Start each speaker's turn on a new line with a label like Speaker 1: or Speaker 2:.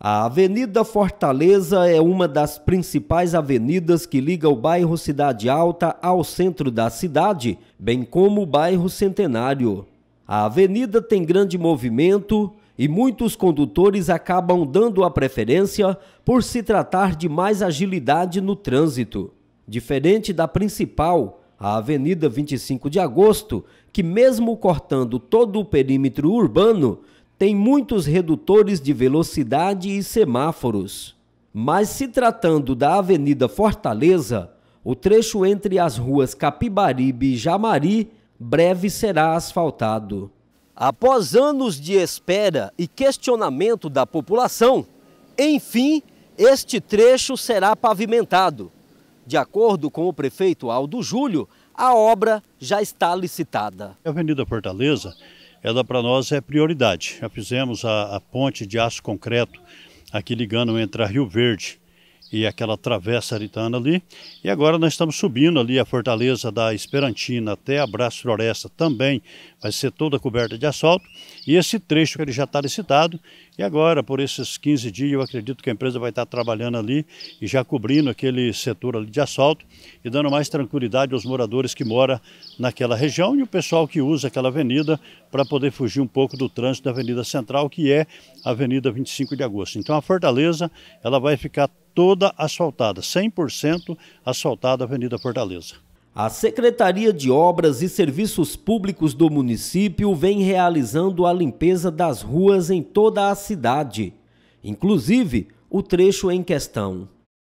Speaker 1: A Avenida Fortaleza é uma das principais avenidas que liga o bairro Cidade Alta ao centro da cidade, bem como o bairro Centenário. A avenida tem grande movimento e muitos condutores acabam dando a preferência por se tratar de mais agilidade no trânsito. Diferente da principal, a Avenida 25 de Agosto, que mesmo cortando todo o perímetro urbano, tem muitos redutores de velocidade e semáforos. Mas se tratando da Avenida Fortaleza, o trecho entre as ruas Capibaribe e Jamari breve será asfaltado. Após anos de espera e questionamento da população, enfim, este trecho será pavimentado. De acordo com o prefeito Aldo Júlio, a obra já está licitada.
Speaker 2: A Avenida Fortaleza ela para nós é prioridade. Já fizemos a, a, ponte de aço concreto aqui ligando entre a Rio Verde e aquela travessa aritana ali. E agora nós estamos subindo ali a fortaleza da Esperantina até a Braço Floresta também vai ser toda coberta de asfalto. E esse trecho que ele já está licitado. E agora, por esses 15 dias, eu acredito que a empresa vai estar trabalhando ali e já cobrindo aquele setor ali de asfalto e dando mais tranquilidade aos moradores que moram naquela região e o pessoal que usa aquela avenida para poder fugir um pouco do trânsito da Avenida Central, que é a Avenida 25 de Agosto. Então a Fortaleza, ela vai ficar toda asfaltada, 100% asfaltada a Avenida Fortaleza.
Speaker 1: A Secretaria de Obras e Serviços Públicos do município vem realizando a limpeza das ruas em toda a cidade, inclusive o trecho em questão.